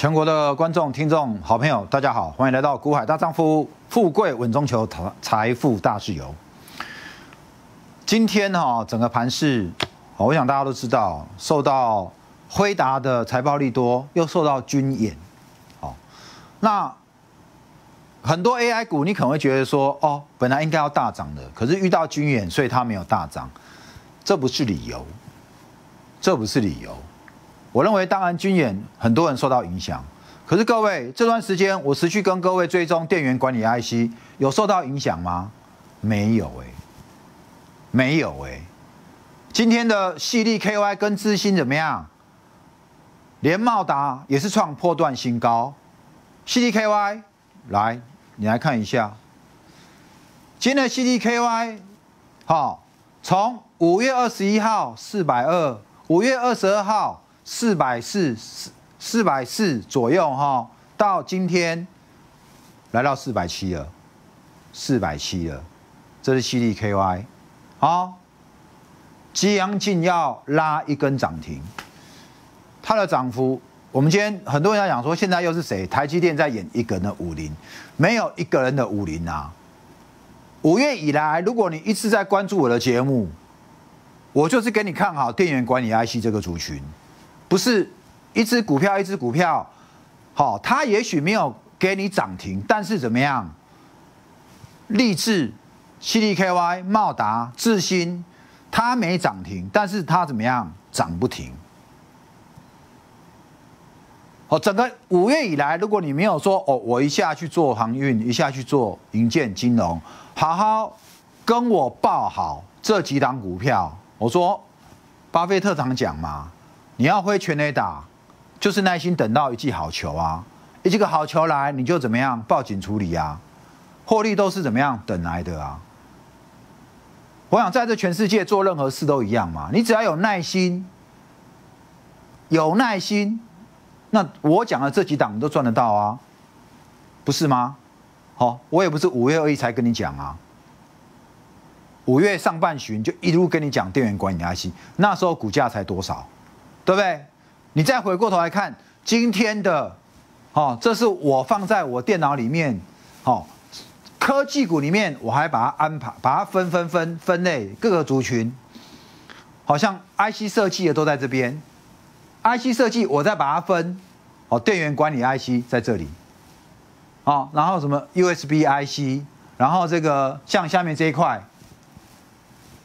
全国的观众、听众、好朋友，大家好，欢迎来到股海大丈夫，富贵稳中求，财财富大自由。今天哈，整个盘市，我想大家都知道，受到辉达的财报利多，又受到军演，好，那很多 AI 股，你可能会觉得说，哦，本来应该要大涨的，可是遇到军演，所以它没有大涨，这不是理由，这不是理由。我认为，当然军演很多人受到影响，可是各位这段时间我持续跟各位追踪电源管理 IC，有受到影响吗？没有哎，没有哎。今天的细粒 KY 跟资芯怎么样？连茂达也是创破断新高。细粒 KY 来，你来看一下，今天的细粒 KY，好，从五月二十一号四百二，五月二十二号。四百四四四百四左右哈，到今天来到四百七了，四百七了，这是 C D K Y，好，即将近要拉一根涨停，它的涨幅，我们今天很多人在讲说，现在又是谁？台积电在演一个人的五零，没有一个人的五零啊。五月以来，如果你一直在关注我的节目，我就是给你看好电源管理 I C 这个族群。不是一只股票一只股票，好，它也许没有给你涨停，但是怎么样？立志、CDKY、茂达、智新，它没涨停，但是它怎么样？涨不停。哦，整个五月以来，如果你没有说哦，我一下去做航运，一下去做银建金融，好好跟我报好这几档股票。我说，巴菲特常讲嘛。你要挥全垒打，就是耐心等到一记好球啊！一记个好球来，你就怎么样报警处理啊？获利都是怎么样等来的啊？我想在这全世界做任何事都一样嘛，你只要有耐心，有耐心，那我讲的这几档都赚得到啊，不是吗？好，我也不是五月二一才跟你讲啊，五月上半旬就一路跟你讲电源管理 IC，那时候股价才多少？对不对？你再回过头来看今天的，哦，这是我放在我电脑里面，哦，科技股里面，我还把它安排，把它分分分分类各个族群，好像 IC 设计的都在这边，IC 设计我再把它分，哦，电源管理 IC 在这里，哦，然后什么 USB IC，然后这个像下面这一块，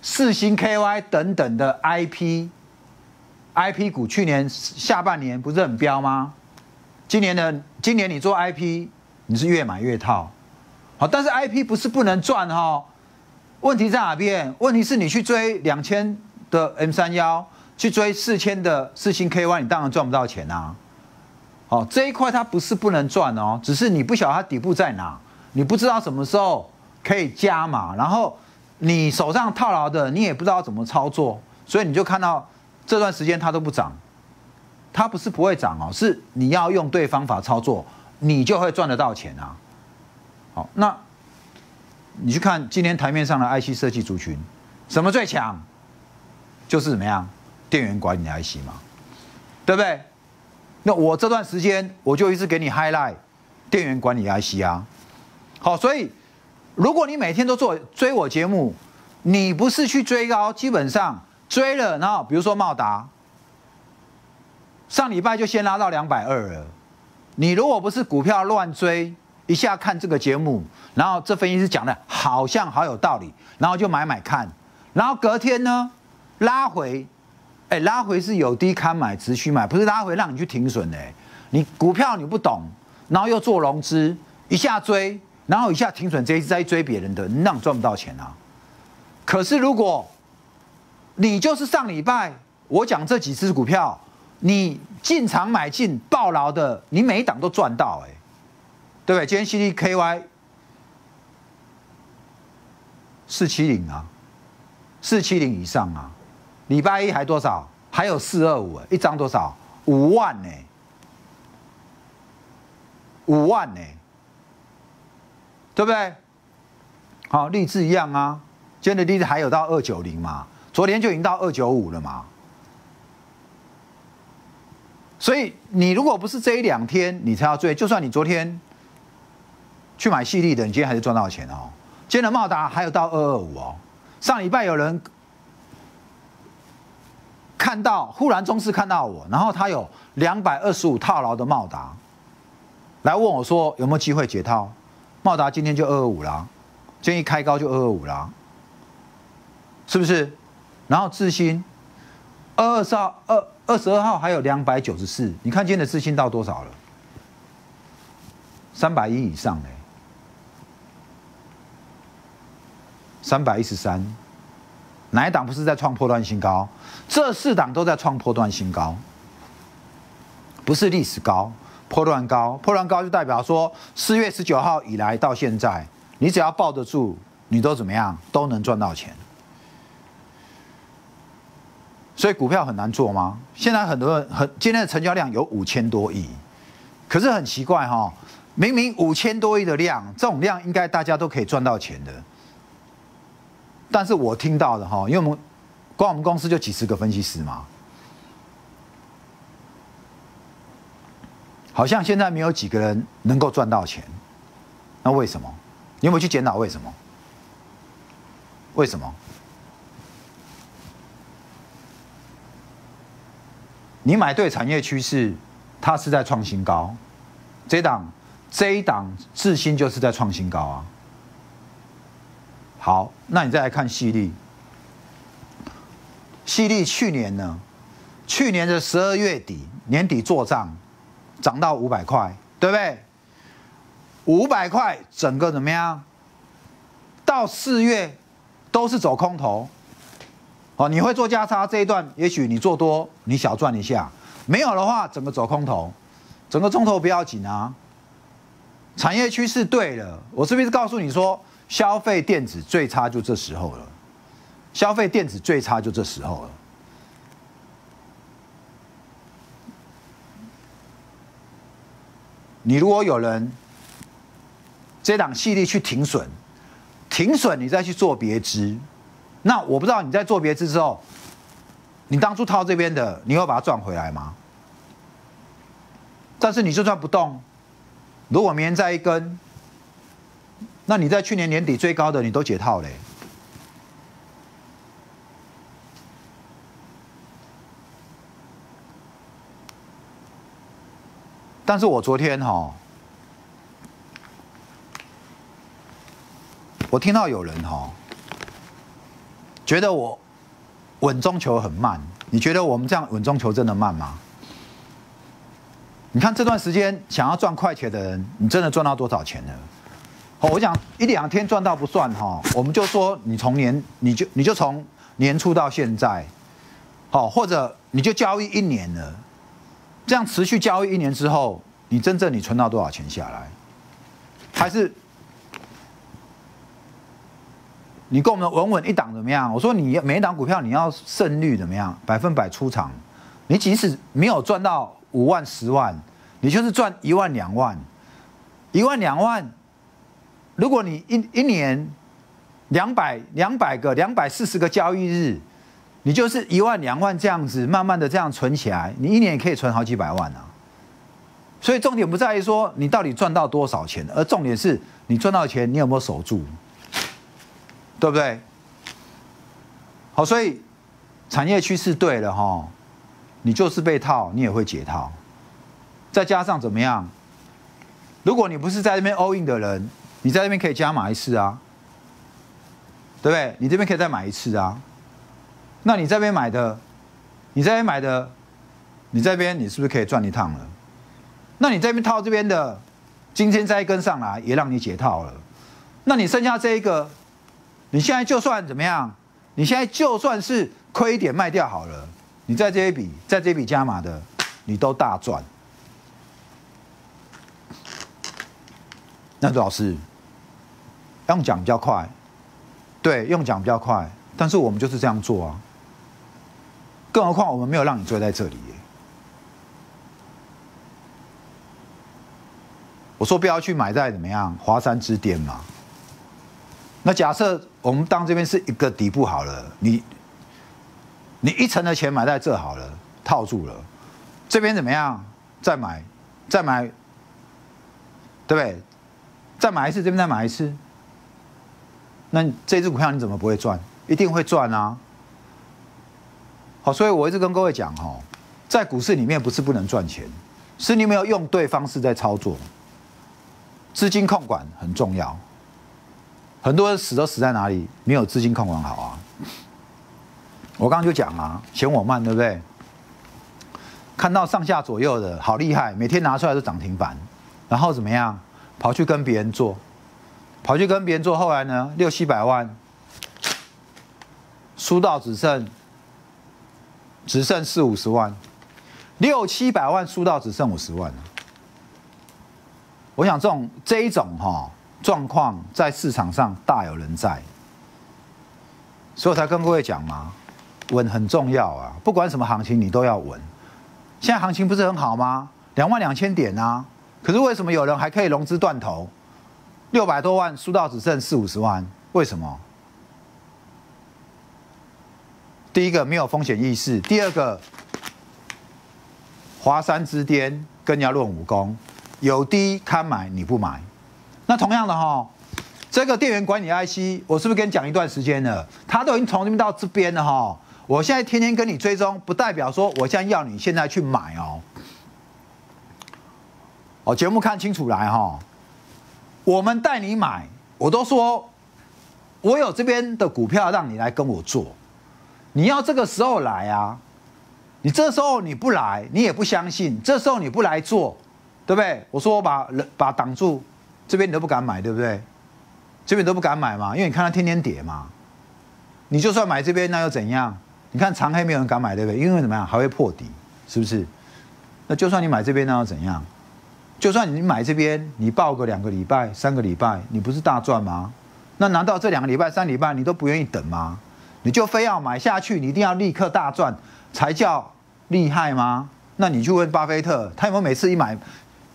四星 KY 等等的 IP。I P 股去年下半年不是很飙吗？今年的今年你做 I P，你是越买越套，好，但是 I P 不是不能赚哈，问题在哪边？问题是你去追两千的 M 三幺，去追四千的四星 K Y，你当然赚不到钱啊。好，这一块它不是不能赚哦，只是你不晓得它底部在哪，你不知道什么时候可以加码，然后你手上套牢的你也不知道怎么操作，所以你就看到。这段时间它都不涨，它不是不会涨哦，是你要用对方法操作，你就会赚得到钱啊。好，那你去看今天台面上的 IC 设计族群，什么最强？就是怎么样，电源管理的 IC 嘛，对不对？那我这段时间我就一直给你 highlight 电源管理 IC 啊。好，所以如果你每天都做追我节目，你不是去追高，基本上。追了，然后比如说茂达，上礼拜就先拉到两百二了。你如果不是股票乱追，一下看这个节目，然后这分析师讲的好像好有道理，然后就买买看，然后隔天呢拉回，哎拉回是有低看买，持续买，不是拉回让你去停损的。你股票你不懂，然后又做融资，一下追，然后一下停损，这一直在追别人的，那赚不到钱啊。可是如果你就是上礼拜我讲这几只股票，你进场买进爆牢的，你每一档都赚到哎，对不对？今天 C D K Y 四七零啊，四七零以上啊，礼拜一还多少？还有四二五，一张多少？五万呢？五万呢？对不对？好，励志一样啊，今天的励志还有到二九零嘛？昨天就已经到二九五了嘛，所以你如果不是这一两天你才要追，就算你昨天去买细粒的，你今天还是赚到钱哦。今天的茂达还有到二二五哦。上礼拜有人看到，忽然中视看到我，然后他有两百二十五套牢的茂达，来问我说有没有机会解套。茂达今天就二二五啦，今天一开高就二二五啦，是不是？然后智新二二十号二。二十二号还有两百九十四，你看今天的资金到多少了？三百一以上嘞，三百一十三，哪一档不是在创破断新高？这四档都在创破断新高，不是历史高，破断高，破断高就代表说四月十九号以来到现在，你只要抱得住，你都怎么样都能赚到钱。所以股票很难做吗？现在很多人很今天的成交量有五千多亿，可是很奇怪哈，明明五千多亿的量，这种量应该大家都可以赚到钱的，但是我听到的哈，因为我们光我们公司就几十个分析师嘛，好像现在没有几个人能够赚到钱，那为什么？你有没有去检讨为什么？为什么？你买对产业趋势，它是在创新高。这档这一档智新就是在创新高啊。好，那你再来看细粒，细粒去年呢？去年的十二月底年底做账，涨到五百块，对不对？五百块整个怎么样？到四月都是走空头。哦，你会做价差这一段，也许你做多，你小赚一下；没有的话，整个走空头，整个中头不要紧啊。产业趋势对了，我是不是告诉你说，消费电子最差就这时候了？消费电子最差就这时候了。你如果有人这档系列去停损，停损你再去做别支。那我不知道你在做别字之后，你当初套这边的，你会把它赚回来吗？但是你就算不动，如果明天再一根，那你在去年年底最高的你都解套嘞。但是我昨天哈，我听到有人哈。觉得我稳中求很慢，你觉得我们这样稳中求真的慢吗？你看这段时间想要赚快钱的人，你真的赚到多少钱呢？好，我讲一两天赚到不算哈，我们就说你从年你就你就从年初到现在，好，或者你就交易一年了，这样持续交易一年之后，你真正你存到多少钱下来？还是？你跟我们稳稳一档怎么样？我说你每一档股票你要胜率怎么样？百分百出场。你即使没有赚到五万十万，你就是赚一万两万，一万两万。如果你一一年两百两百个两百四十个交易日，你就是一万两万这样子，慢慢的这样存起来，你一年也可以存好几百万啊。所以重点不在于说你到底赚到多少钱，而重点是你赚到钱你有没有守住。对不对？好，所以产业趋势对了哈，你就是被套，你也会解套。再加上怎么样？如果你不是在这边 all in 的人，你在这边可以加码一次啊，对不对？你这边可以再买一次啊。那你这边买的，你这边买的，你这边你是不是可以赚一趟了？那你这边套这边的，今天再跟上来也让你解套了。那你剩下这一个。你现在就算怎么样？你现在就算是亏一点卖掉好了，你在这一笔，在这笔加码的，你都大赚。那老师用讲比较快，对，用讲比较快，但是我们就是这样做啊。更何况我们没有让你追在这里。我说不要去买在怎么样华山之巅嘛。那假设我们当这边是一个底部好了，你你一层的钱买在这好了，套住了，这边怎么样？再买，再买，对不对？再买一次，这边再买一次。那这只股票你怎么不会赚？一定会赚啊！好，所以我一直跟各位讲哈，在股市里面不是不能赚钱，是你没有用对方式在操作。资金控管很重要，很多人死都死在哪里？没有资金控管好啊！我刚刚就讲啊，嫌我慢对不对？看到上下左右的好厉害，每天拿出来都涨停板，然后怎么样？跑去跟别人做，跑去跟别人做，后来呢，六七百万，输到只剩只剩四五十万，六七百万输到只剩五十万。我想这种这一种哈状况在市场上大有人在，所以我才跟各位讲嘛，稳很重要啊，不管什么行情你都要稳。现在行情不是很好吗？两万两千点啊，可是为什么有人还可以融资断头，六百多万输到只剩四五十万？为什么？第一个没有风险意识，第二个华山之巅跟人家论武功。有低看买你不买，那同样的哈，这个电源管理 IC，我是不是跟你讲一段时间了？它都已经从这边到这边了哈。我现在天天跟你追踪，不代表说我现在要你现在去买哦。哦，节目看清楚来哈，我们带你买，我都说我有这边的股票让你来跟我做，你要这个时候来啊，你这时候你不来，你也不相信，这时候你不来做。对不对？我说我把人把挡住，这边你都不敢买，对不对？这边都不敢买嘛，因为你看它天天跌嘛。你就算买这边，那又怎样？你看长黑没有人敢买，对不对？因为怎么样？还会破底，是不是？那就算你买这边，那又怎样？就算你买这边，你报个两个礼拜、三个礼拜，你不是大赚吗？那难道这两个礼拜、三礼拜你都不愿意等吗？你就非要买下去，你一定要立刻大赚才叫厉害吗？那你去问巴菲特，他有没有每次一买？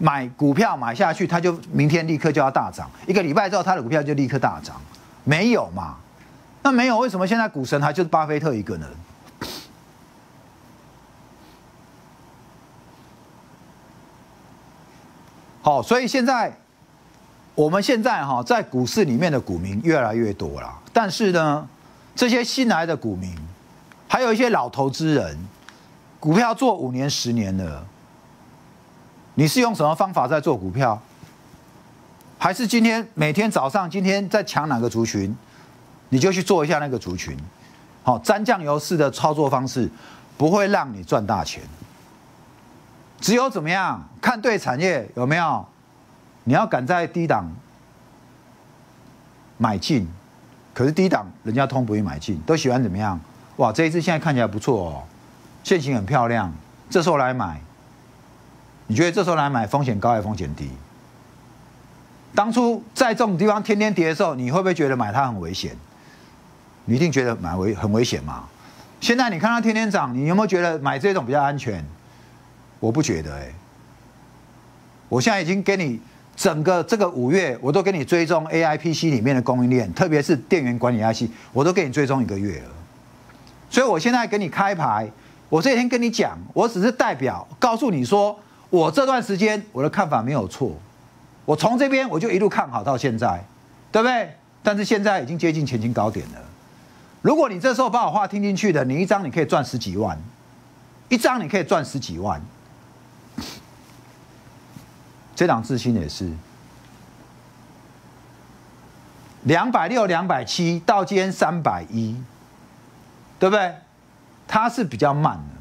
买股票买下去，他就明天立刻就要大涨，一个礼拜之后他的股票就立刻大涨，没有嘛？那没有，为什么现在股神还就是巴菲特一个人？好，所以现在我们现在哈在股市里面的股民越来越多了，但是呢，这些新来的股民，还有一些老投资人，股票做五年、十年了。你是用什么方法在做股票？还是今天每天早上今天在抢哪个族群，你就去做一下那个族群？好，沾酱油式的操作方式不会让你赚大钱。只有怎么样看对产业有没有？你要敢在低档买进，可是低档人家通不会买进，都喜欢怎么样？哇，这一次现在看起来不错哦，线型很漂亮，这时候来买。你觉得这时候来买风险高还是风险低？当初在这种地方天天跌的时候，你会不会觉得买它很危险？你一定觉得买危很危险嘛？现在你看它天天涨，你有没有觉得买这种比较安全？我不觉得哎。我现在已经给你整个这个五月，我都给你追踪 A I P C 里面的供应链，特别是电源管理 I C，我都给你追踪一个月了。所以我现在给你开牌，我这几天跟你讲，我只是代表告诉你说。我这段时间我的看法没有错，我从这边我就一路看好到现在，对不对？但是现在已经接近前金高点了。如果你这时候把我话听进去的，你一张你可以赚十几万，一张你可以赚十几万。这档自信也是两百六、两百七到今天三百一，对不对？它是比较慢的，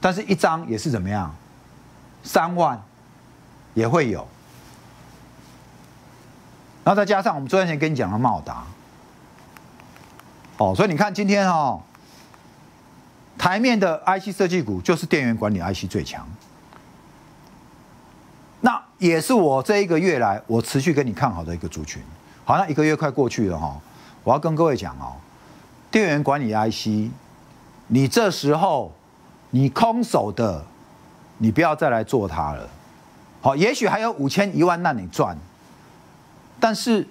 但是一张也是怎么样？三万也会有，然后再加上我们昨天前跟你讲的茂达，哦，所以你看今天哈，台面的 IC 设计股就是电源管理 IC 最强，那也是我这一个月来我持续跟你看好的一个族群。好，那一个月快过去了哈，我要跟各位讲哦，电源管理 IC，你这时候你空手的。你不要再来做它了，好，也许还有五千一万让你赚，但是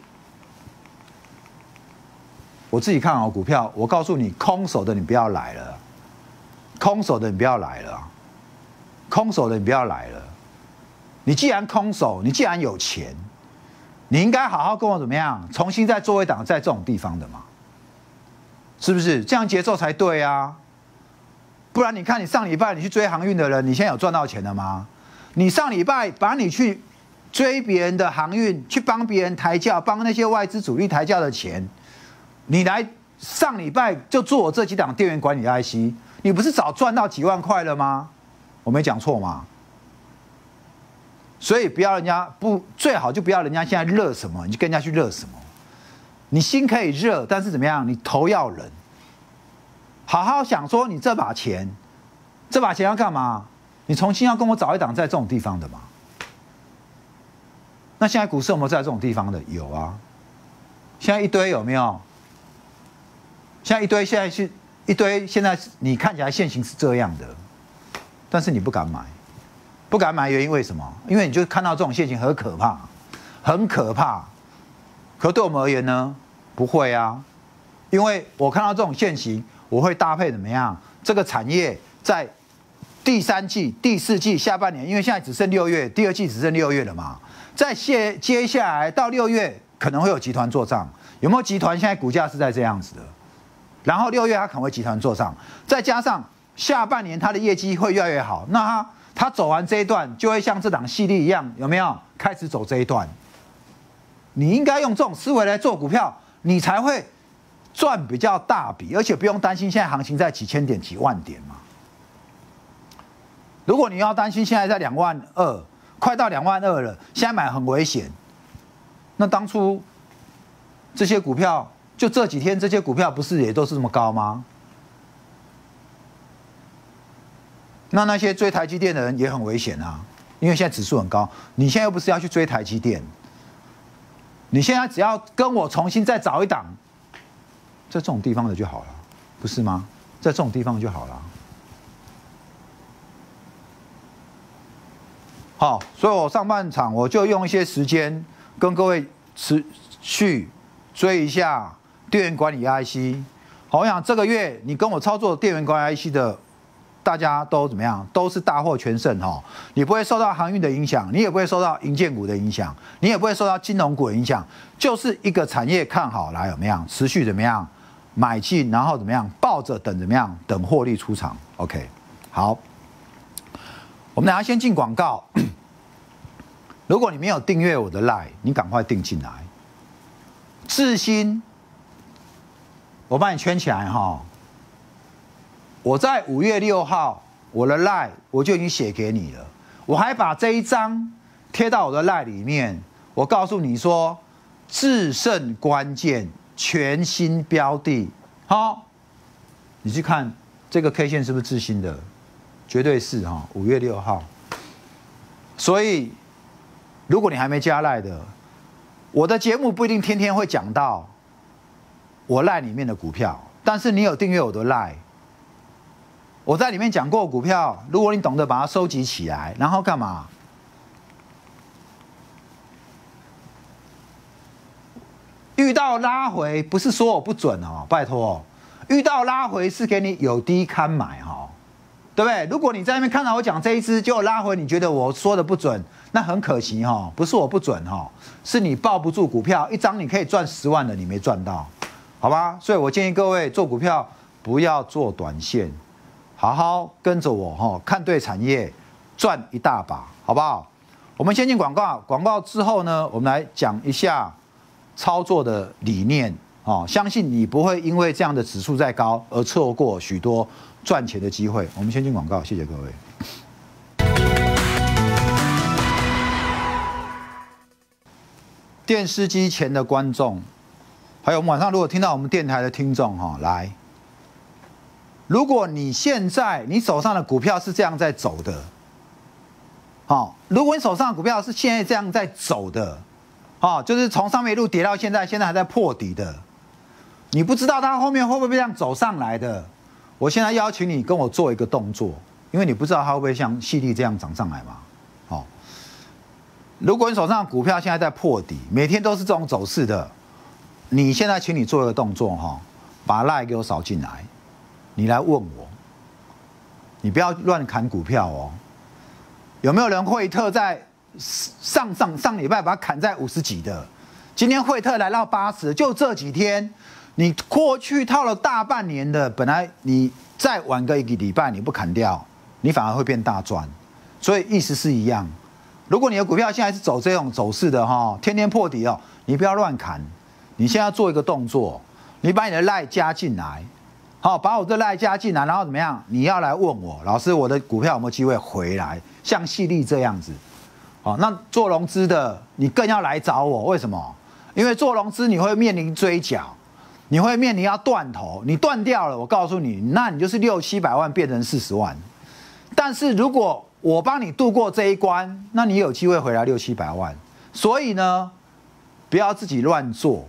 我自己看好股票，我告诉你，空手的你不要来了，空手的你不要来了，空手的你不要来了。你既然空手，你既然有钱，你应该好好跟我怎么样，重新再做一档在这种地方的嘛，是不是？这样节奏才对啊。不然你看，你上礼拜你去追航运的人，你现在有赚到钱了吗？你上礼拜把你去追别人的航运，去帮别人抬轿，帮那些外资主力抬轿的钱，你来上礼拜就做我这几档电源管理的 IC，你不是早赚到几万块了吗？我没讲错吗？所以不要人家不最好就不要人家现在热什么，你就跟人家去热什么。你心可以热，但是怎么样？你头要冷。好好想说，你这把钱，这把钱要干嘛？你重新要跟我找一档在这种地方的嘛？那现在股市有没有在这种地方的？有啊。现在一堆有没有？现在一堆现在是一堆，现在你看起来现形是这样的，但是你不敢买。不敢买原因为什么？因为你就看到这种现形很可怕，很可怕。可对我们而言呢，不会啊，因为我看到这种现形，我会搭配怎么样？这个产业在第三季、第四季下半年，因为现在只剩六月，第二季只剩六月了嘛，在接接下来到六月可能会有集团做账，有没有集团现在股价是在这样子的？然后六月它可能会集团做账，再加上下半年它的业绩会越来越好，那它。他走完这一段，就会像这档系列一样，有没有开始走这一段？你应该用这种思维来做股票，你才会赚比较大笔，而且不用担心现在行情在几千点、几万点嘛。如果你要担心现在在两万二，快到两万二了，现在买很危险。那当初这些股票，就这几天这些股票不是也都是这么高吗？那那些追台积电的人也很危险啊，因为现在指数很高。你现在又不是要去追台积电，你现在只要跟我重新再找一档，在这种地方的就好了，不是吗？在这种地方就好了。好，所以我上半场我就用一些时间跟各位持续追一下电源管理 IC。好，我想这个月你跟我操作电源管理 IC 的。大家都怎么样？都是大获全胜哈！你不会受到航运的影响，你也不会受到银建股的影响，你也不会受到金融股的影响，就是一个产业看好来怎么样？持续怎么样？买进，然后怎么样？抱着等怎么样？等获利出场。OK，好，我们等下先进广告。如果你没有订阅我的 Line，你赶快订进来。志新，我帮你圈起来哈。我在五月六号，我的 line 我就已经写给你了，我还把这一张贴到我的 line 里面。我告诉你说，制胜关键全新标的，好，你去看这个 K 线是不是自新的？绝对是哈，五月六号。所以，如果你还没加赖的，我的节目不一定天天会讲到我赖里面的股票，但是你有订阅我的赖。我在里面讲过股票，如果你懂得把它收集起来，然后干嘛？遇到拉回不是说我不准哦，拜托，遇到拉回是给你有低看买哈，对不对？如果你在那边看到我讲这一支就拉回，你觉得我说的不准，那很可惜哈，不是我不准哈，是你抱不住股票，一张你可以赚十万的你没赚到，好吧？所以我建议各位做股票不要做短线。好好跟着我哈，看对产业，赚一大把，好不好？我们先进广告，广告之后呢，我们来讲一下操作的理念哦。相信你不会因为这样的指数再高而错过许多赚钱的机会。我们先进广告，谢谢各位。电视机前的观众，还有我们晚上如果听到我们电台的听众哈，来。如果你现在你手上的股票是这样在走的，好，如果你手上的股票是现在这样在走的，好，就是从上面一路跌到现在，现在还在破底的，你不知道它后面会不会这样走上来的。我现在邀请你跟我做一个动作，因为你不知道它会不会像细粒这样涨上来嘛，好。如果你手上的股票现在在破底，每天都是这种走势的，你现在请你做一个动作哈，把赖给我扫进来。你来问我，你不要乱砍股票哦。有没有人会特在上上上礼拜把它砍在五十几的？今天惠特来到八十，就这几天，你过去套了大半年的，本来你再晚个一个礼拜你不砍掉，你反而会变大赚。所以意思是一样。如果你的股票现在是走这种走势的哈，天天破底哦，你不要乱砍。你现在做一个动作，你把你的赖加进来，好，把我的赖加进来，然后怎么样？你要来问我，老师，我的股票有没有机会回来？像细粒这样子，好，那做融资的你更要来找我，为什么？因为做融资你会面临追缴，你会面临要断头，你断掉了，我告诉你，那你就是六七百万变成四十万。但是如果我帮你度过这一关，那你有机会回来六七百万。所以呢，不要自己乱做。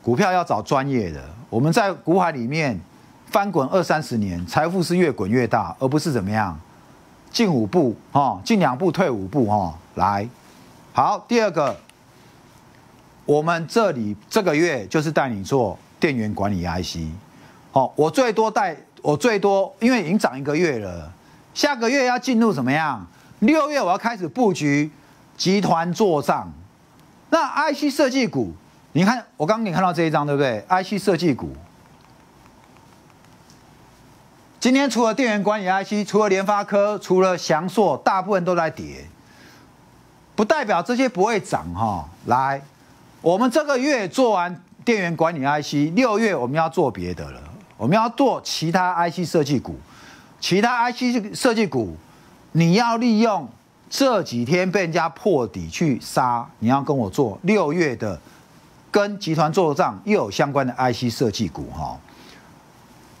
股票要找专业的。我们在股海里面翻滚二三十年，财富是越滚越大，而不是怎么样进五步哈，进两步退五步哈。来，好，第二个，我们这里这个月就是带你做电源管理 IC。哦，我最多带我最多，因为已经涨一个月了。下个月要进入怎么样？六月我要开始布局集团做账。那 IC 设计股，你看我刚刚你看到这一张对不对？IC 设计股，今天除了电源管理 IC，除了联发科，除了翔硕，大部分都在跌，不代表这些不会涨哈。来，我们这个月做完电源管理 IC，六月我们要做别的了，我们要做其他 IC 设计股。其他 IC 设计股，你要利用这几天被人家破底去杀，你要跟我做六月的跟集团做账又有相关的 IC 设计股哈。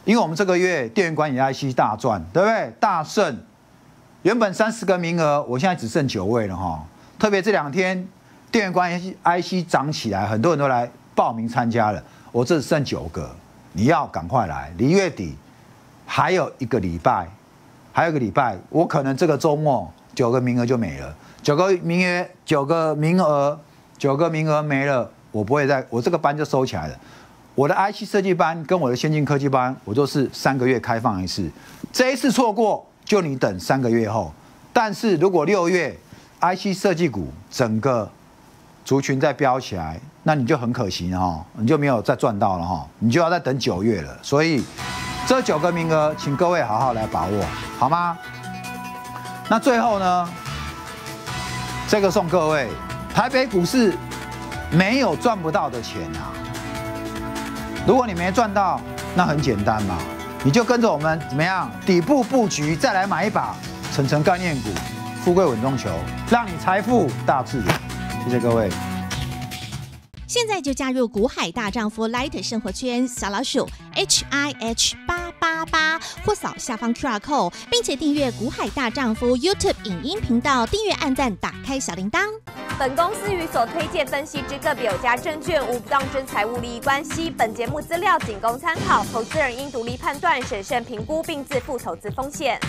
因为我们这个月电源管理 IC 大赚，对不对？大胜，原本三十个名额，我现在只剩九位了哈。特别这两天电源管理 IC 涨起来，很多人都来报名参加了，我这只剩九个，你要赶快来，离月底。还有一个礼拜，还有一个礼拜，我可能这个周末九个名额就没了，九个名额，九个名额，九个名额没了，我不会再，我这个班就收起来了。我的 IC 设计班跟我的先进科技班，我都是三个月开放一次，这一次错过，就你等三个月后。但是如果六月 IC 设计股整个族群再飙起来，那你就很可惜哈，你就没有再赚到了哈，你就要再等九月了，所以。这九个名额，请各位好好来把握，好吗？那最后呢，这个送各位，台北股市没有赚不到的钱啊。如果你没赚到，那很简单嘛，你就跟着我们怎么样，底部布局，再来买一把层层概念股，富贵稳中求，让你财富大自由。谢谢各位。现在就加入股海大丈夫 Light 生活圈小老鼠 H I H 八八八，或扫下方 QR code，并且订阅股海大丈夫 YouTube 影音频道，订阅按赞，打开小铃铛。本公司与所推荐分析之个别有价证券无不当之财务利益关系。本节目资料仅供参考，投资人应独立判断、审慎评估，并自负投资风险。